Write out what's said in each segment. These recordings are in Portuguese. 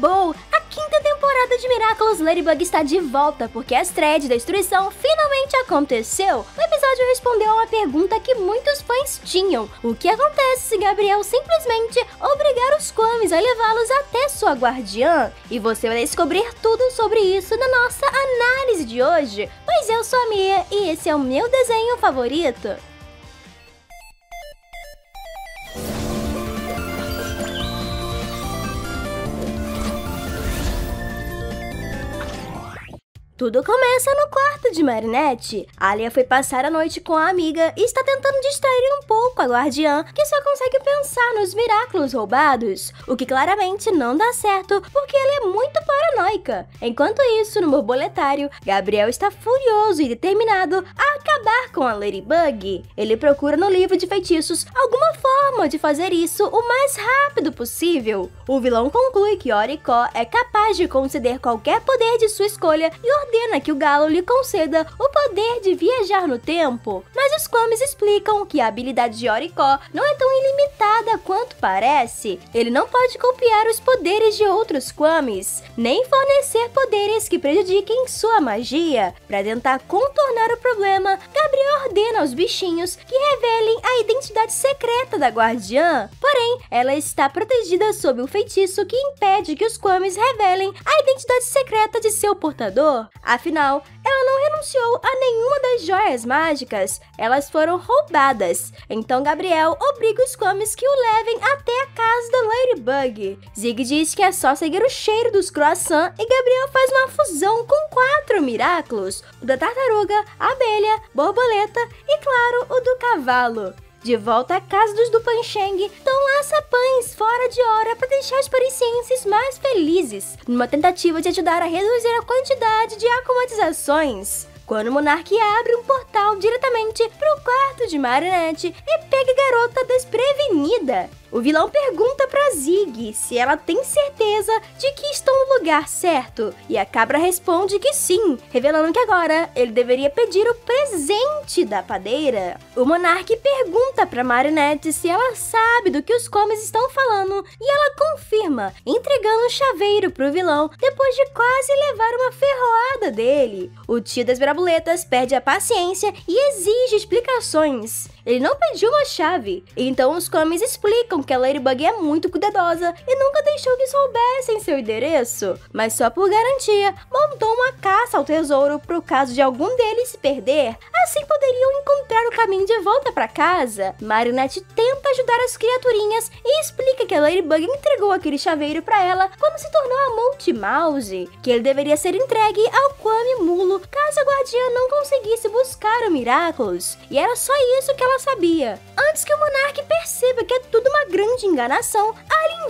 acabou! A quinta temporada de Miraculous Ladybug está de volta, porque a estreia de Destruição finalmente aconteceu. O episódio respondeu a uma pergunta que muitos fãs tinham. O que acontece se Gabriel simplesmente obrigar os Kwamis a levá-los até sua guardiã? E você vai descobrir tudo sobre isso na nossa análise de hoje. Pois eu sou a Mia e esse é o meu desenho favorito. Tudo começa no quarto de Marinette. Alia foi passar a noite com a amiga e está tentando distrair um pouco a guardiã, que só consegue pensar nos miraculos roubados, o que claramente não dá certo porque ela é muito paranoica. Enquanto isso, no borboletário, Gabriel está furioso e determinado a acabar com a Ladybug. Ele procura no livro de feitiços alguma forma de fazer isso o mais rápido possível. O vilão conclui que Oricó é capaz de conceder qualquer poder de sua escolha e ordena que o galo lhe conceda o poder de viajar no tempo. Mas os Kwamis explicam que a habilidade de Oricó não é tão ilimitada quanto parece. Ele não pode copiar os poderes de outros Kwamis, nem fornecer poderes que prejudiquem sua magia. Para tentar contornar o problema, Gabriel ordena aos bichinhos que revelem a identidade secreta da guardiã. Porém, ela está protegida sob um feitiço que impede que os Kwamis revelem a identidade secreta de seu portador. Afinal, ela não renunciou a nenhuma das joias mágicas, elas foram roubadas. Então Gabriel obriga os Kwamis que o levem até a casa da Ladybug. Zig diz que é só seguir o cheiro dos croissants e Gabriel faz uma fusão com quatro Miraculos: o da tartaruga, abelha, borboleta e, claro, o do cavalo. De volta à casa dos Dupancheng, Tom laça pães fora de hora para deixar os parisienses mais felizes, numa tentativa de ajudar a reduzir a quantidade de acumatizações. Quando o monarca abre um portal diretamente para o quarto de Marinette e pega a garota desprevenida. O vilão pergunta para Zig se ela tem certeza de que estão no lugar certo, e a cabra responde que sim, revelando que agora ele deveria pedir o presente da padeira. O monarca pergunta para Marinette se ela sabe do que os comes estão falando, e ela confirma, entregando o chaveiro pro vilão depois de quase levar uma ferroada dele. O tio das brabuletas perde a paciência e exige explicações. Ele não pediu uma chave, então os comes explicam que a Ladybug é muito cuidadosa e nunca deixou que soubessem seu endereço, mas só por garantia, montou uma caça ao tesouro pro caso de algum deles se perder, assim poderiam encontrar o caminho de volta para casa. Marinette tenta ajudar as criaturinhas e explica que a Ladybug entregou aquele chaveiro para ela quando se tornou a Monty Mouse, que ele deveria ser entregue ao Kwame Mulo caso a guardiã não conseguisse buscar o Miraculous, e era só isso que ela sabia. Antes que o monarca perceba que é tudo uma grande enganação,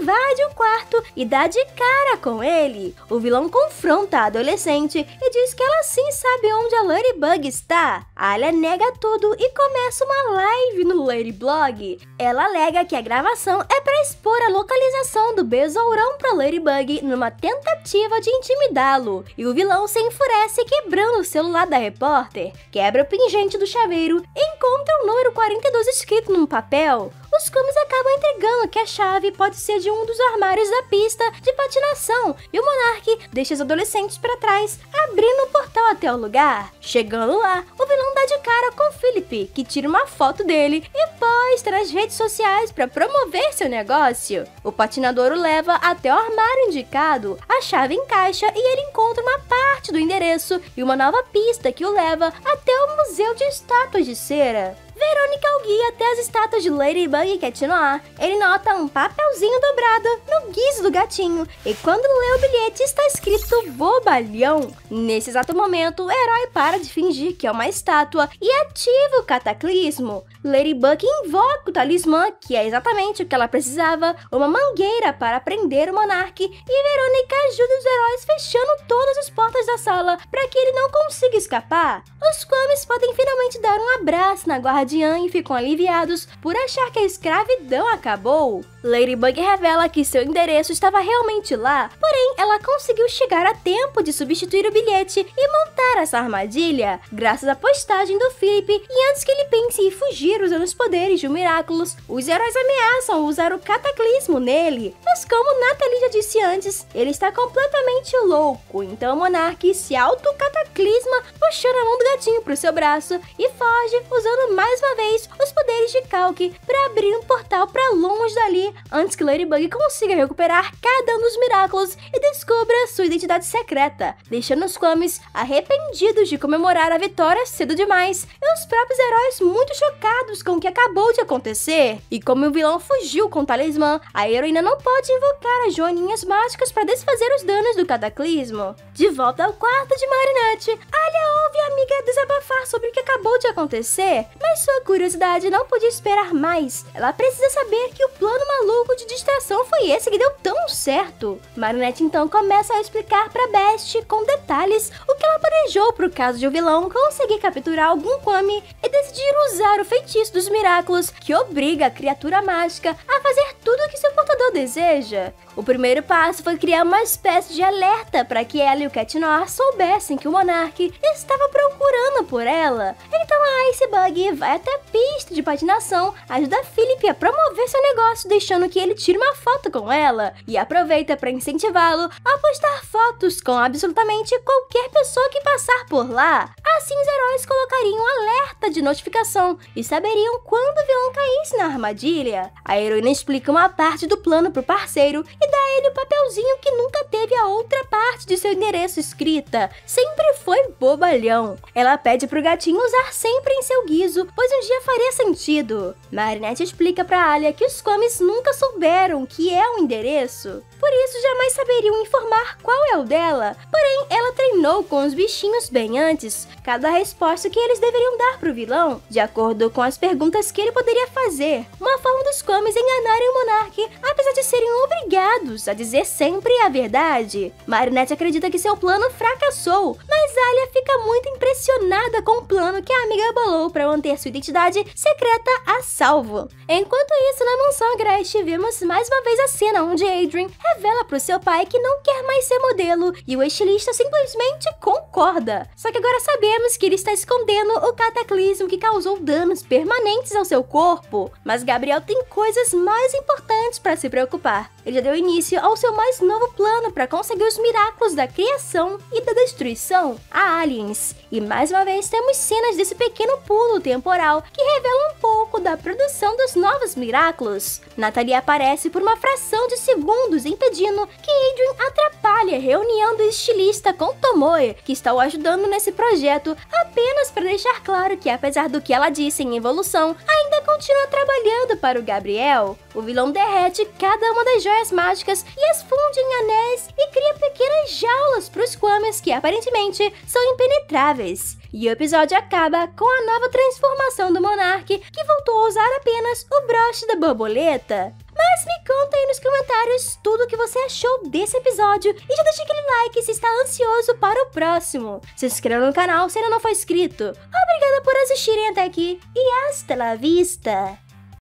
invade o quarto e dá de cara com ele. O vilão confronta a adolescente e diz que ela sim sabe onde a Ladybug está. A Alia nega tudo e começa uma live no Ladyblog. Ela alega que a gravação é para expor a localização do besourão para Ladybug numa tentativa de intimidá-lo. E o vilão se enfurece quebrando o celular da repórter, quebra o pingente do chaveiro e encontra o número 42 escrito num papel. Os Kumis acabam entregando que a chave pode ser de um dos armários da pista de patinação e o Monark deixa os adolescentes para trás, abrindo o portal até o lugar. Chegando lá, o vilão dá de cara com Philip, que tira uma foto dele e posta nas redes sociais para promover seu negócio. O patinador o leva até o armário indicado, a chave encaixa e ele encontra uma parte do endereço e uma nova pista que o leva até o Museu de Estátuas de Cera. Verônica o guia até as estátuas de Ladybug e Cat Noir. Ele nota um papelzinho dobrado no guiso do gatinho e quando lê o bilhete está escrito bobalhão. Nesse exato momento, o herói para de fingir que é uma estátua e ativa o cataclismo. Ladybug invoca o talismã, que é exatamente o que ela precisava, uma mangueira para prender o monarca, e Verônica ajuda os heróis fechando todas as portas da sala para que ele não consiga escapar. Os Kwamis podem finalmente dar um abraço na guardiã e ficam aliviados por achar que a escravidão acabou. Ladybug revela que seu endereço estava realmente lá, porém ela conseguiu chegar a tempo de substituir o bilhete e montar essa armadilha, graças à postagem do Philip, e antes que ele pense em fugir usando os poderes de um Miraculous, os heróis ameaçam usar o cataclismo nele, mas como Natalie já disse antes, ele está completamente louco, então Monark se auto-cataclisma puxando a mão do gatinho pro seu braço e foge usando mais uma vez os poderes de Kalk para abrir um portal para longe dali antes que Ladybug consiga recuperar cada um dos Miraculous e descubra sua identidade secreta, deixando os Kwamis arrependidos de comemorar a vitória cedo demais e os próprios heróis muito chocados com o que acabou de acontecer. E como o vilão fugiu com o talismã, a heroína não pode invocar as joaninhas mágicas para desfazer os danos do cataclismo. De volta ao quarto de Marinette, Alia ouve a amiga desabafar sobre o que acabou de acontecer, mas sua curiosidade não podia esperar mais. Ela precisa saber que o plano maluco de distração foi esse que deu tão certo. Marinette então começa a explicar para Best com detalhes o que ela planejou para o caso de o vilão conseguir capturar algum Kwami e decidir usar o feitiço dos Miraculous que obriga a criatura mágica a fazer tudo o que seu portador deseja. O primeiro passo foi criar uma espécie de alerta para que ela e o Cat Noir soubessem que o Monark estava procurando por ela. Então a Icebug vai até a pista de patinação, ajuda Philip a promover seu negócio, deixando que ele tire uma foto com ela e aproveita para incentivá-lo a postar fotos com absolutamente qualquer pessoa que passar por lá. Assim, os heróis colocariam um alerta de notificação e saberiam quando o vilão caísse na armadilha. A heroína explica uma parte do plano pro parceiro e dá a ele o papelzinho que nunca teve a outra parte de seu endereço escrita. Sempre foi bobalhão. Ela pede pro gatinho usar sempre em seu guizo, pois um dia faria sentido. Marinette explica pra Alia que os Kwamis nunca souberam que é o endereço, por isso jamais saberiam informar qual é o dela. Porém, ela treinou com os bichinhos bem antes cada resposta que eles deveriam dar pro vilão, de acordo com as perguntas que ele poderia fazer. Uma forma dos Kwamis enganarem o Monark, apesar de serem obrigados a dizer sempre a verdade. Marinette acredita que seu plano fracassou, mas Alia fica muito impressionada com o plano que a amiga bolou para manter sua identidade secreta a salvo. Enquanto isso, na mansão Agreste, vemos mais uma vez a cena onde Adrian revela pro seu pai que não quer mais ser modelo e o estilista simplesmente concorda. Só que agora sabemos que ele está escondendo o cataclismo que causou danos permanentes ao seu corpo. Mas Gabriel tem coisas mais importantes para se preocupar. Ele já deu início ao seu mais novo plano para conseguir os miraculos da criação e da destruição, a Aliens. E mais uma vez temos cenas desse pequeno pulo temporal que revelam um pouco da produção dos novos miraculos. Natalie aparece por uma fração de segundos impedindo que Adrian atrapalhe a reunião do estilista com Tomoe, que está o ajudando nesse projeto, apenas para deixar claro que apesar do que ela disse em evolução, ainda continua trabalhando para o Gabriel. O vilão derrete cada uma das joias mágicas e as funde em anéis e cria pequenas jaulas para os Kwames que aparentemente são impenetráveis. E o episódio acaba com a nova transformação do Monark, que voltou a usar apenas o broche da borboleta. Mas me conta aí nos comentários tudo o que você achou desse episódio e já deixa aquele like se está ansioso para o próximo. Se inscreva no canal se ainda não for inscrito. Obrigada por assistirem até aqui e hasta la vista!